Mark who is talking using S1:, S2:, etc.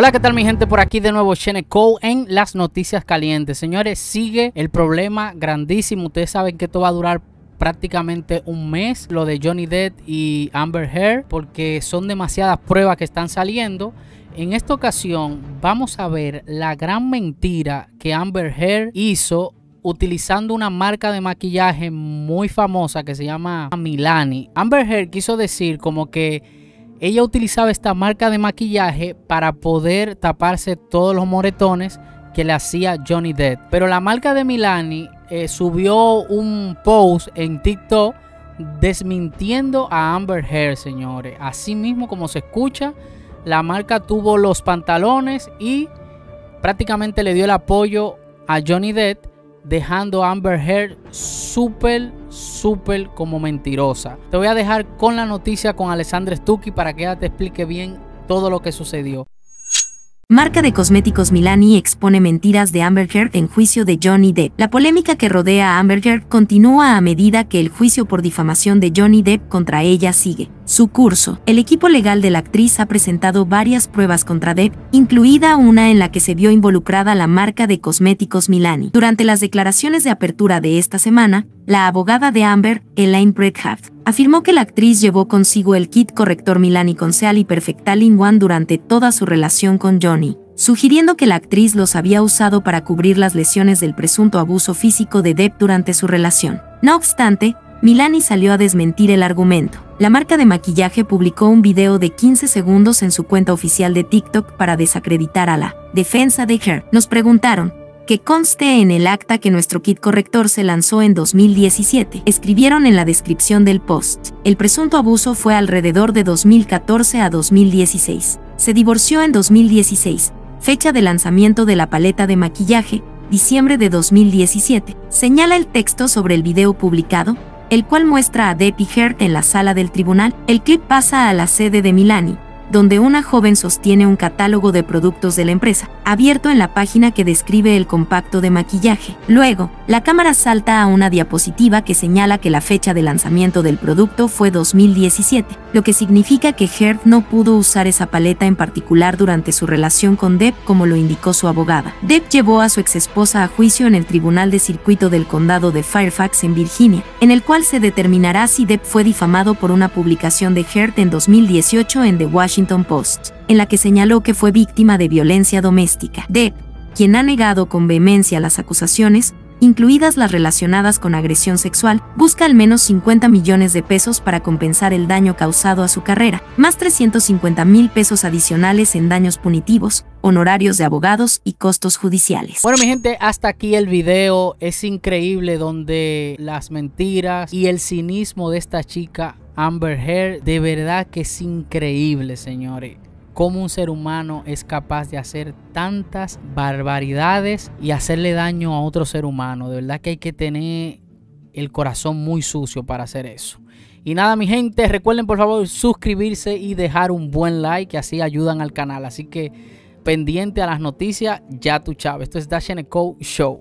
S1: Hola, ¿qué tal mi gente? Por aquí de nuevo Sheneco en las noticias calientes. Señores, sigue el problema grandísimo. Ustedes saben que esto va a durar prácticamente un mes, lo de Johnny Depp y Amber Heard, porque son demasiadas pruebas que están saliendo. En esta ocasión vamos a ver la gran mentira que Amber Heard hizo utilizando una marca de maquillaje muy famosa que se llama Milani. Amber Heard quiso decir como que ella utilizaba esta marca de maquillaje para poder taparse todos los moretones que le hacía Johnny Depp. Pero la marca de Milani eh, subió un post en TikTok desmintiendo a Amber Heard, señores. Así mismo como se escucha, la marca tuvo los pantalones y prácticamente le dio el apoyo a Johnny Depp, dejando a Amber Heard súper súper como mentirosa. Te voy a dejar con la noticia con Alessandra Stucchi para que ella te explique bien todo lo que sucedió.
S2: Marca de cosméticos Milani expone mentiras de Amber Heard en juicio de Johnny Depp. La polémica que rodea a Amber Heard continúa a medida que el juicio por difamación de Johnny Depp contra ella sigue. Su curso. El equipo legal de la actriz ha presentado varias pruebas contra Depp, incluida una en la que se vio involucrada la marca de cosméticos Milani. Durante las declaraciones de apertura de esta semana, la abogada de Amber, Elaine Breckhart, afirmó que la actriz llevó consigo el kit corrector Milani Conceal y Perfectal in One durante toda su relación con Johnny, sugiriendo que la actriz los había usado para cubrir las lesiones del presunto abuso físico de Depp durante su relación. No obstante, Milani salió a desmentir el argumento. La marca de maquillaje publicó un video de 15 segundos en su cuenta oficial de TikTok para desacreditar a la defensa de Her. Nos preguntaron, que conste en el acta que nuestro kit corrector se lanzó en 2017. Escribieron en la descripción del post. El presunto abuso fue alrededor de 2014 a 2016. Se divorció en 2016. Fecha de lanzamiento de la paleta de maquillaje, diciembre de 2017. Señala el texto sobre el video publicado, el cual muestra a Deppy Heard en la sala del tribunal. El clip pasa a la sede de Milani, donde una joven sostiene un catálogo de productos de la empresa, abierto en la página que describe el compacto de maquillaje. Luego, la cámara salta a una diapositiva que señala que la fecha de lanzamiento del producto fue 2017, lo que significa que Heard no pudo usar esa paleta en particular durante su relación con Depp como lo indicó su abogada. Depp llevó a su exesposa a juicio en el Tribunal de Circuito del Condado de Fairfax en Virginia, en el cual se determinará si Depp fue difamado por una publicación de Heard en 2018 en The Washington Post, en la que señaló que fue víctima de violencia doméstica. Depp, quien ha negado con vehemencia las acusaciones, incluidas las relacionadas con agresión sexual, busca al menos 50 millones de pesos para compensar el daño causado a su carrera, más 350 mil pesos adicionales en daños punitivos, honorarios de abogados y costos judiciales.
S1: Bueno, mi gente, hasta aquí el video. Es increíble donde las mentiras y el cinismo de esta chica Amber Heard, de verdad que es increíble, señores. Cómo un ser humano es capaz de hacer tantas barbaridades y hacerle daño a otro ser humano. De verdad que hay que tener el corazón muy sucio para hacer eso. Y nada, mi gente, recuerden por favor suscribirse y dejar un buen like, que así ayudan al canal. Así que pendiente a las noticias, ya tu chavo. Esto es Dash Co Show.